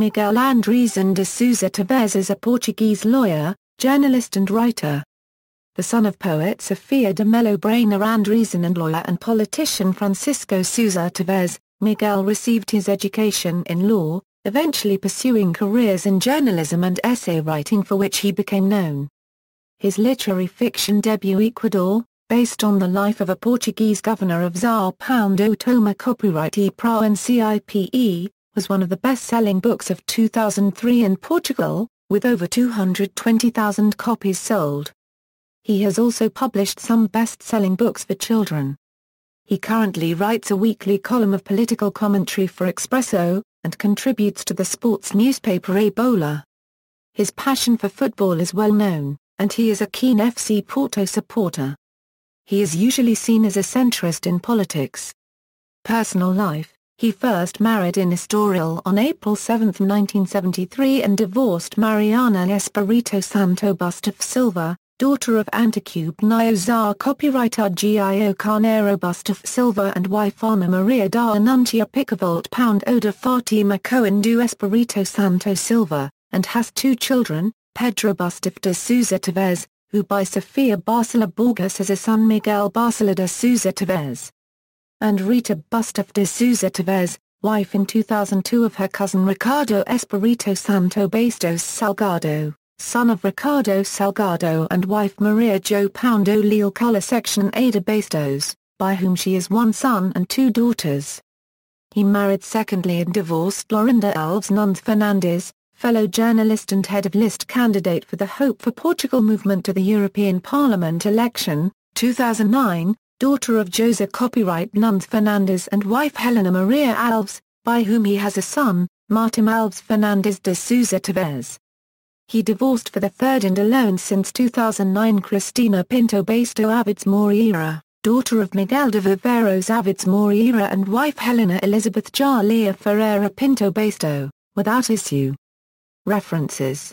Miguel Andresen de Sousa Tavares is a Portuguese lawyer, journalist and writer. The son of poet Sophia de Mello Breyner Andresen and lawyer and politician Francisco Sousa Tavares, Miguel received his education in law, eventually pursuing careers in journalism and essay writing for which he became known. His literary fiction debut Equador, based on the life of a Portuguese governor of Sao Paulo Toma copyright E Príncipe, was one of the best-selling books of 2003 in Portugal, with over 220,000 copies sold. He has also published some best-selling books for children. He currently writes a weekly column of political commentary for Expresso, and contributes to the sports newspaper A Bola. His passion for football is well known, and he is a keen FC Porto supporter. He is usually seen as a centrist in politics. Personal life he first married in Estoril on April 7, 1973 and divorced Mariana Espirito Santo Bustos Silva, daughter of Anticube Nioza copywriter Gio Carneiro Bustos Silva and wife Ana Maria da Anuncia Picavolt Pound Oda Fatima Cohen do Espirito Santo Silva, and has two children, Pedro Bustos de Sousa Tavares, who by Sofia Barcela Borges has a son Miguel Barcela de Sousa Tavares and Rita Bustos de Sousa Tavares, wife in 2002 of her cousin Ricardo Espirito Santo Bastos Salgado, son of Ricardo Salgado and wife Maria Jo Poundo Leal Color Section Ada Bastos, by whom she has one son and two daughters. He married secondly and divorced Florinda Alves Nunes Fernandes, fellow journalist and head of list candidate for the Hope for Portugal movement to the European Parliament election, 2009, daughter of Jose Copyright Nunes Fernandes and wife Helena Maria Alves, by whom he has a son, Martim Alves Fernandes de Sousa Tavares. He divorced for the third and alone since 2009 Cristina Pinto Basto Avides Moreira, daughter of Miguel de Viveiros Avides Moreira and wife Helena Elizabeth Jalia Ferreira Pinto Basto, without issue. References